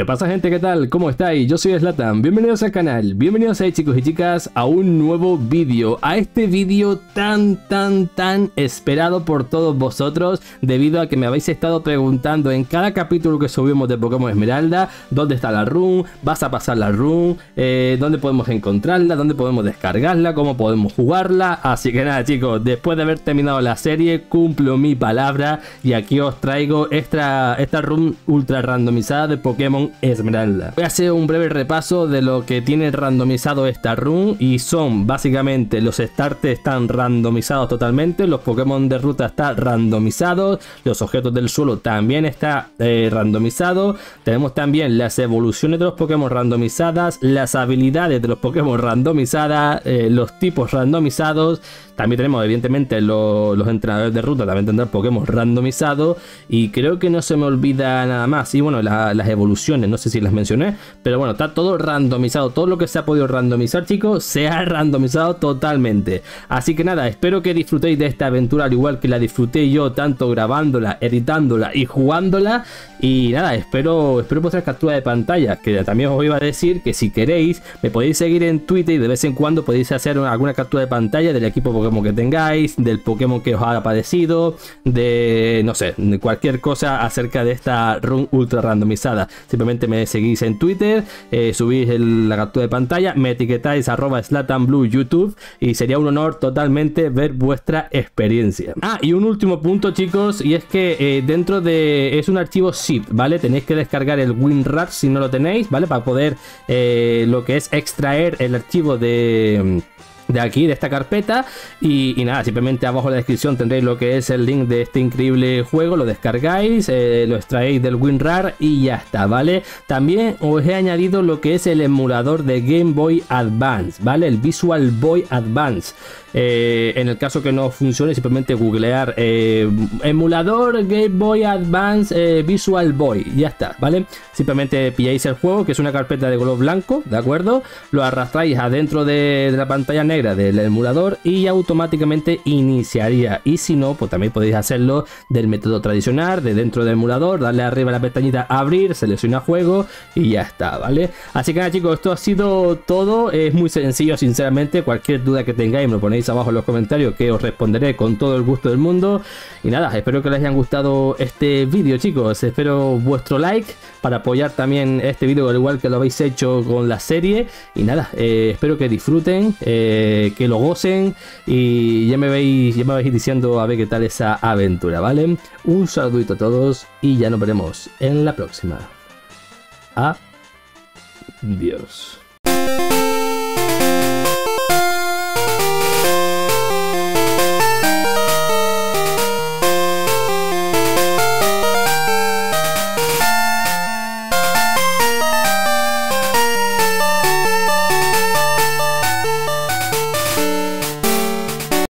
¿Qué pasa gente? ¿Qué tal? ¿Cómo estáis? Yo soy Slatan, bienvenidos al canal, bienvenidos ahí chicos y chicas a un nuevo vídeo, a este vídeo tan tan tan esperado por todos vosotros debido a que me habéis estado preguntando en cada capítulo que subimos de Pokémon Esmeralda dónde está la run, vas a pasar la run, eh, dónde podemos encontrarla, dónde podemos descargarla, cómo podemos jugarla, así que nada chicos, después de haber terminado la serie cumplo mi palabra y aquí os traigo esta, esta run ultra randomizada de Pokémon Esmeralda. Voy a hacer un breve repaso de lo que tiene randomizado esta run y son básicamente los starters están randomizados totalmente, los Pokémon de ruta están randomizados, los objetos del suelo también está eh, randomizado, tenemos también las evoluciones de los Pokémon randomizadas, las habilidades de los Pokémon randomizadas, eh, los tipos randomizados, también tenemos evidentemente los, entrenadores de ruta, también tendrán Pokémon randomizados y creo que no se me olvida nada más. Y bueno, las evoluciones, no sé si las mencioné, pero bueno, está todo randomizado. Todo lo que se ha podido randomizar, chicos, se ha randomizado totalmente. Así que nada, espero que disfrutéis de esta aventura al igual que la disfruté yo, tanto grabándola, editándola y jugándola. Y nada, espero, espero vuestras capturas de pantalla, que también os iba a decir que si queréis, me podéis seguir en Twitter y de vez en cuando podéis hacer alguna captura de pantalla del equipo Pokémon que tengáis, del Pokémon que os haya parecido, de no sé, cualquier cosa acerca de esta run ultra randomizada. Simplemente me seguís en Twitter, eh, subís la captura de pantalla, me etiquetáis arroba Blue YouTube y sería un honor totalmente ver vuestra experiencia. Ah, y un último punto, chicos, y es que eh, dentro de. es un archivo zip, ¿vale? Tenéis que descargar el WinRAR si no lo tenéis, ¿vale? Para poder eh, lo que es extraer el archivo de de aquí, de esta carpeta. Y, nada, simplemente abajo en la descripción tendréis lo que es el link de este increíble juego. Lo descargáis, eh, lo extraéis del WinRAR y ya está, ¿vale? También os he añadido lo que es el emulador de Game Boy Advance, ¿vale? El Visual Boy Advance. Eh, en el caso que no funcione, simplemente googlear eh, emulador Game Boy Advance Visual Boy. Ya está, ¿vale? Simplemente pilláis el juego, que es una carpeta de color blanco, ¿de acuerdo? Lo arrastráis adentro de, la pantalla negra del emulador y automáticamente iniciaría. Y si no, pues también podéis hacerlo del método tradicional, de dentro del emulador, darle arriba la pestañita abrir, selecciona juego y ya está, ¿vale? Así que nada, chicos, esto ha sido todo. Es muy sencillo, sinceramente. Cualquier duda que tengáis me lo ponéis abajo en los comentarios que os responderé con todo el gusto del mundo. Y nada, espero que les haya gustado este vídeo chicos. Espero vuestro like para apoyar también este vídeo al igual que lo habéis hecho con la serie. Y nada, eh, espero que disfruten, eh, que lo gocen y ya me veis, ya me vais diciendo a ver qué tal esa aventura, ¿vale? Un saludito a todos y ya nos veremos en la próxima. Adiós.